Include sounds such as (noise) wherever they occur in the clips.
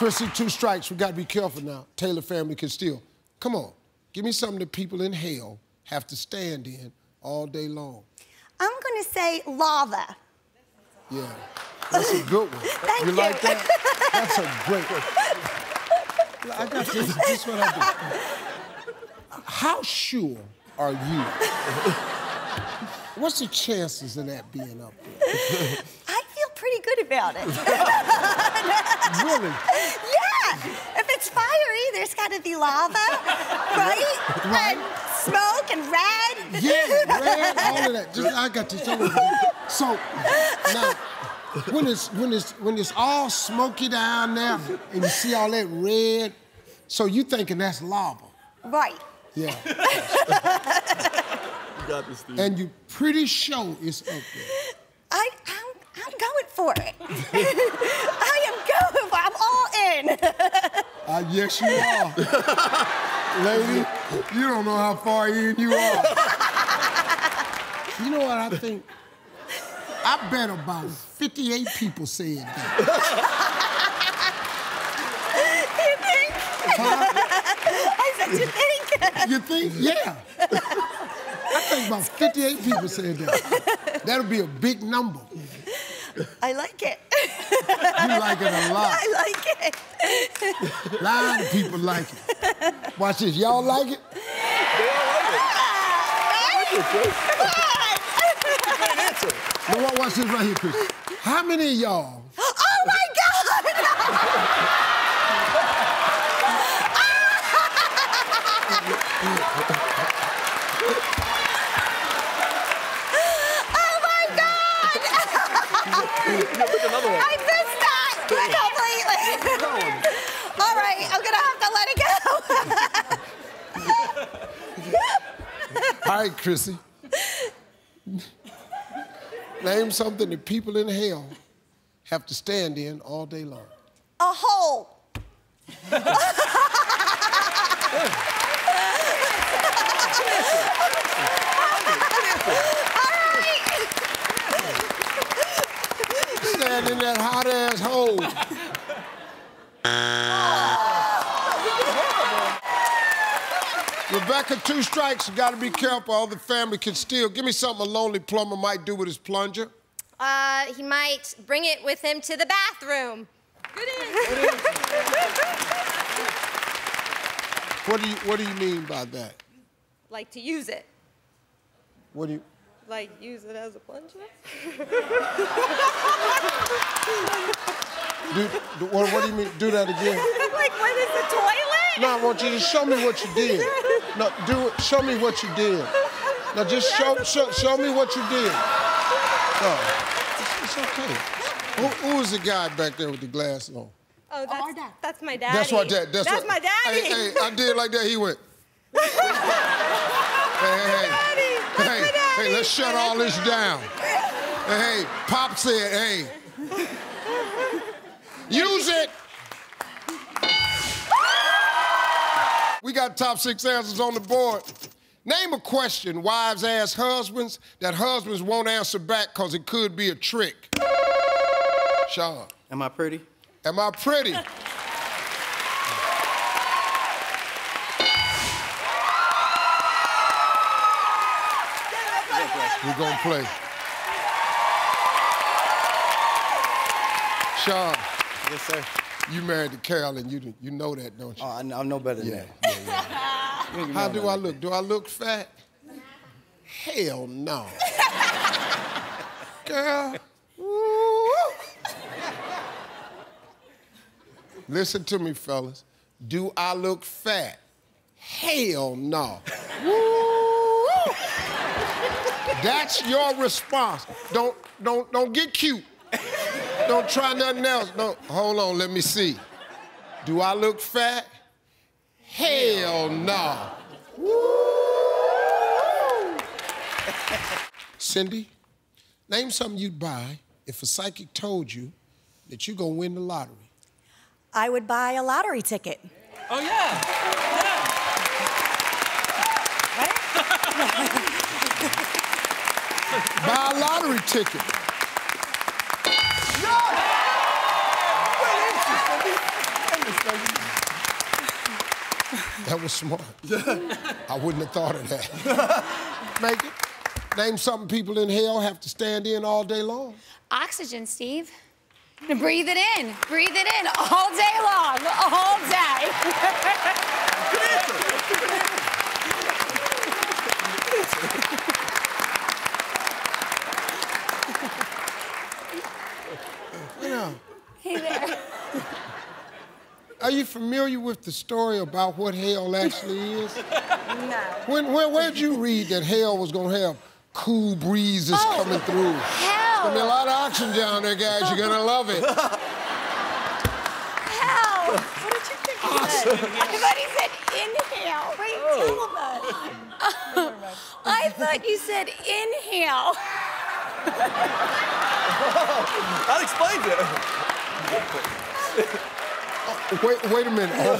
Chrissy, two strikes. We got to be careful now. Taylor family can steal. Come on, give me something that people in hell have to stand in all day long. I'm going to say lava. Yeah, that's a good one. (laughs) Thank you you. like that? That's a great one. (laughs) I got this. This is what I do. How sure are you? (laughs) What's the chances of that being up there? I feel pretty good about it. (laughs) Really? yeah. If it's fiery, there's got to be lava, right? Right. And smoke and red. Yeah, (laughs) red, all of that. Just I got this all over. So now, when it's when it's when it's all smoky down there, and you see all that red, so you thinking that's lava? Right. Yeah. You got this, Steve. And you pretty sure it's up there. I, I'm, I'm going for it. (laughs) I am going I'm all in. Uh, yes, you are. (laughs) Lady, you don't know how far in you are. You know what I think? I bet about 58 people said that. (laughs) you think? I said, you think? You think? Yeah. I think about 58 people said that. That'll be a big number. (laughs) I like it. You like it a (laughs) lot. I like it. A lot of people like it. Watch this. Y'all like it? Now, wa- watch this right here, Chris. How many of y'all Oh my God! (laughs) oh my God! Pick another one. I missed that completely. All right, I'm gonna have to let it go. All right, Chrissy. Name something that people in hell have to stand in all day long. A hole. Stand in that hot ass hole. Rebecca, two strikes. You gotta be careful. All the family can steal. Give me something a lonely plumber might do with his plunger. Uh, he might bring it with him to the bathroom. What do you What do you mean by that? Like to use it. What do you? Like use it as a plunger? Do, do, what, what do you mean? Do that again. (laughs) like what is the toilet? No, I want you to show me what you did. No, do it. Show me what you did. No, just show, show, show me what you did. No, it's, it's okay. Who, who is the guy back there with the glasses on? Oh, oh that's, dad. that's my daddy. That's what that. That's, That's what, my daddy. Hey, hey, I did like that. He went. (laughs) hey, hey, daddy. hey, That's hey, daddy. hey, let's shut all this down. Hey, hey, Pop said, hey, (laughs) use it. We got top six answers on the board. Name a question wives ask husbands that husbands won't answer back because it could be a trick. Sean, Am I pretty? am I pretty? (laughs) We're gonna play. Sean, Yes, sir. You married to Carolyn. You you know that, don't you? Oh, I, know, I know better than Yeah, that. yeah, yeah. (laughs) You ain't gonna How do I look? Do I look fat? Hell no. (laughs) Girl. woo. Listen to me, fellas. Do I look fat? Hell no. Woo. That's your response. Don't don't don't get cute. Don't try nothing else. No, hold on, let me see. Do I look fat? Hell no. Cindy, name something you'd buy if a psychic told you that you're gonna win the lottery. I would buy a lottery ticket. Oh, yeah. (laughs) Buy a lottery ticket. That was smart. I wouldn't have thought of that. (laughs) Make it. Name something people in hell have to stand in all day long. Oxygen, Steve. Breathe it in. Breathe it in all day long. All day. Yeah. Hey there. Are you familiar with the story about what hell actually is? (laughs) No. When, when, where'd you read that hell was gonna have cool breezes Oh, coming through? There'll be a lot of oxygen down there, guys. You're gonna love it. (laughs) Hell. What did you think he said? I thought he said inhale. Wait, oh. tell them. (laughs) I thought you said inhale. That explains it. Wait, wait a minute. Oh,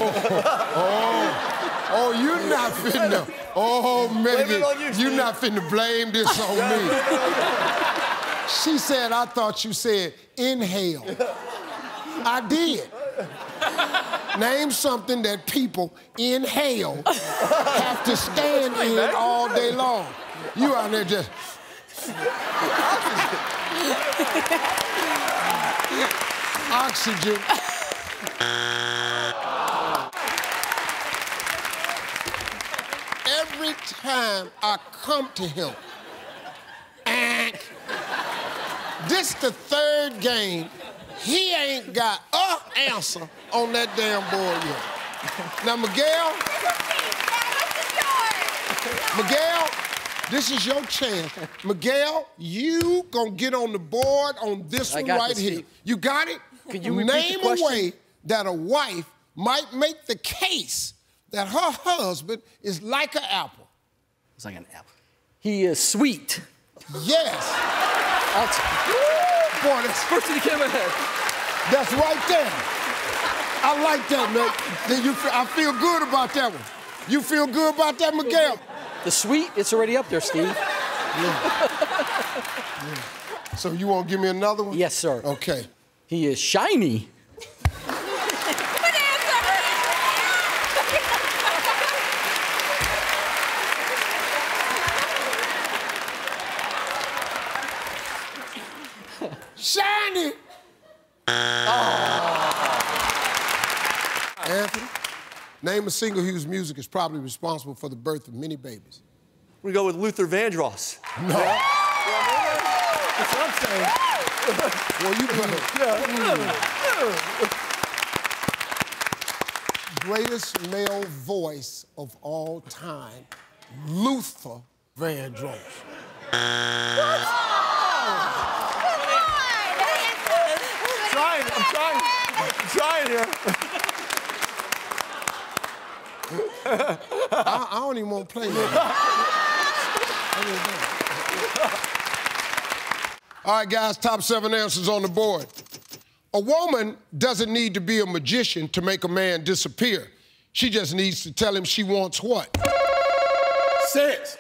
oh, oh, you're not finna. Oh, Megan, you, you're Steve. not finna blame this on me. She said, I thought you said inhale. I did. Name something that people inhale have to stand in all day long. You out there just. Oxygen. Every time I come to him, and this the third game, he ain't got a answer on that damn board yet. Now, Miguel, Miguel, this is your chance. Miguel, you gonna get on the board on this I one right here. Steve. You got it? Could you Name a way that a wife might make the case that her husband is like an apple. It's like an apple. He is sweet. Yes. T- Boy, that's, First thing that came in head. that's right there. I like that, man. You I feel good about that one. You feel good about that, Miguel? the sweet, it's already up there, Steve. So you want to give me another one? Yes, sir. Okay. He is shiny. Good answer. Shiny. Oh. Anthony, name a singer whose music is probably responsible for the birth of many babies. We go with Luther Vandross. No. That's what I'm saying. Well, you better. Greatest male voice of all time, Luther Vandross. Trying, I'm trying. I'm here. I, I don't even want to play that. I really don't. All right, guys, top seven answers on the board. A woman doesn't need to be a magician to make a man disappear. She just needs to tell him she wants what? Six.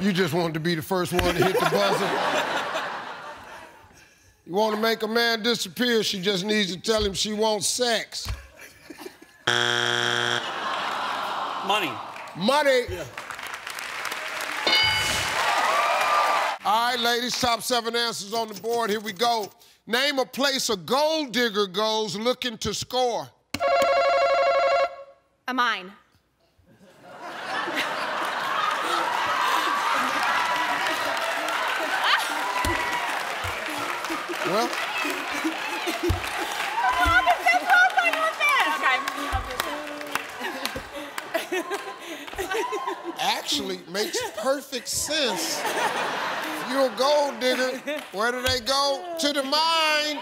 You just wanted to be the first one to hit the buzzer. You want to make a man disappear, she just needs to tell him she wants sex. Money. Money. All right, ladies, top seven answers on the board. Here we go. Name a place a gold digger goes looking to score. A mine. Well, actually makes perfect sense. If you're a gold digger, where do they go? To the mine.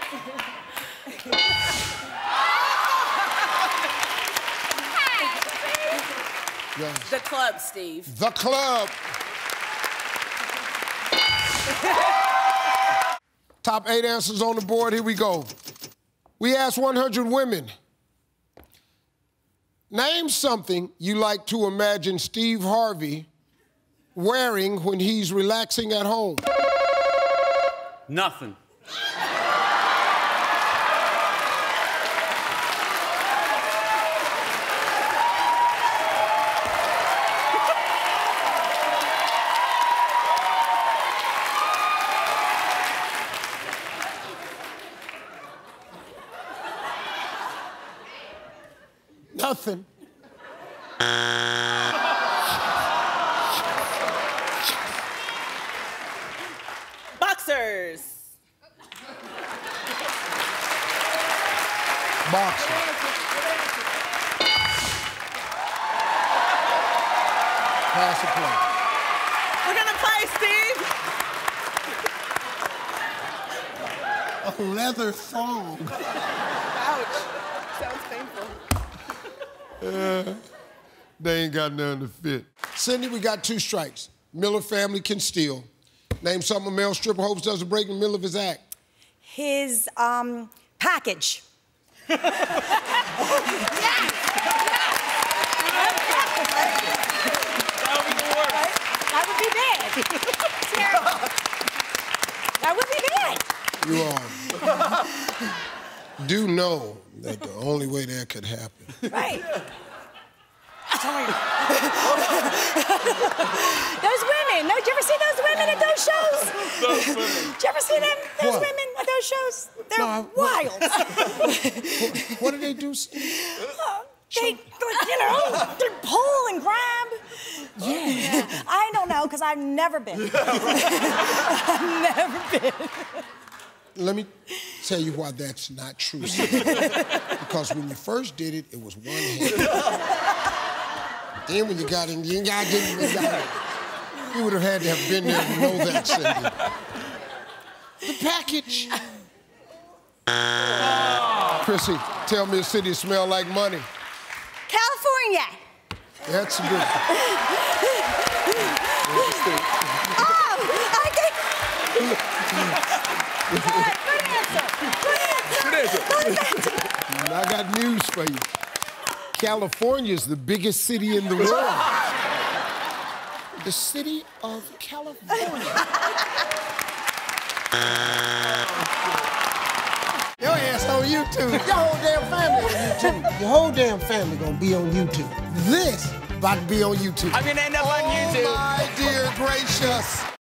Yes. The club, Steve. The club. Top eight answers on the board. Here we go. We asked 100 women. Name something you like to imagine Steve Harvey wearing when he's relaxing at home? Nothing. Nothing. Boxers. Boxer. Pass the play. We're gonna play, Steve. A leather thong. Ouch. Sounds painful. (laughs) They ain't got nothing to fit. Cindy, we got two strikes. Miller family can steal. Name something a male stripper hopes doesn't break in the middle of his act. His um, package. (laughs) That would be big. that would be big. You all do know that the only way that could happen Right. those women. No, did you ever see those women at those shows? Those women. Did you ever see them? Those What? women at those shows? They're No, I- wild. what, what do they do? they, you know, they pull and grab. Yeah. I don't know because I've never been. (laughs) (laughs) I've never been. Let me tell you why that's not true. (laughs) Because when you first did it, it was one hand. then when you got in, you got in, you got in. You would have had to have been there to know that, Cindy. The package. Chrissy, tell me a city smell like money. California. That's good. Oh, I think. (laughs) Good answer. Good answer. And I got news for you. California is the biggest city in the world. The city of California. Your ass on YouTube. Your whole damn family on YouTube. Your whole damn family gonna be on YouTube. This about to be on YouTube. I'm gonna end up on YouTube. Oh my dear gracious.